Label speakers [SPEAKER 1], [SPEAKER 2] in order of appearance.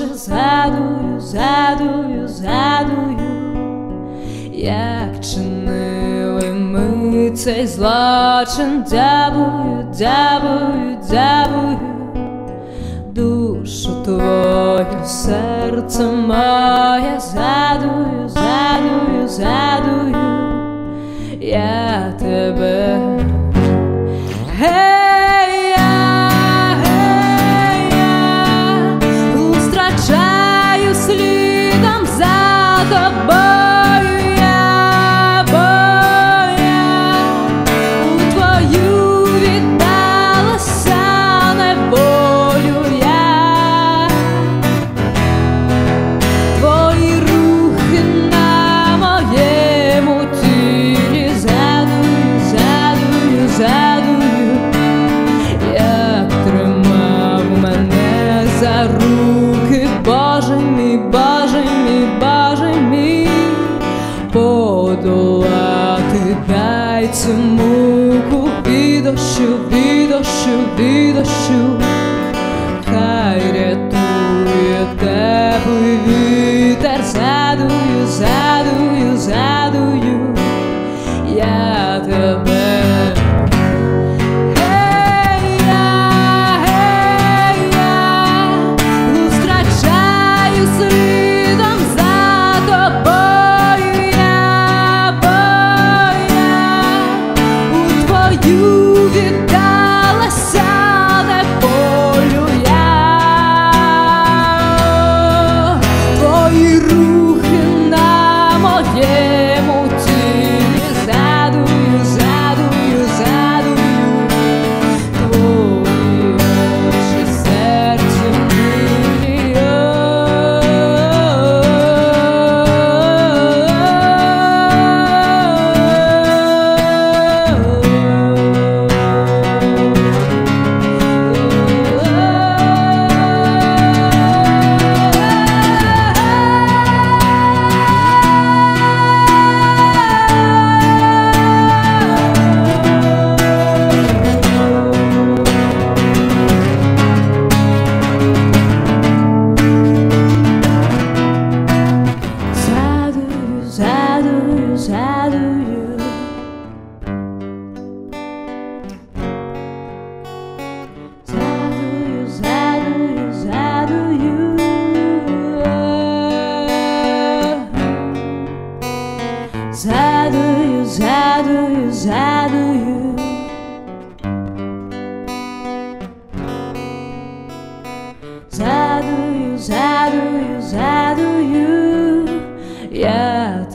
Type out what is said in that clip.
[SPEAKER 1] охоче згадую, згадую, згадую, як чинили ми цей злочин, дякую, дякую, дякую, душу твою, серце моє, згадую, згадую, згадую я тебе. Цю муку відощу, відощу, відощу. Хай рятує теплий Cause do you, how do you, how do you How do you, how do you, how do you Yeah.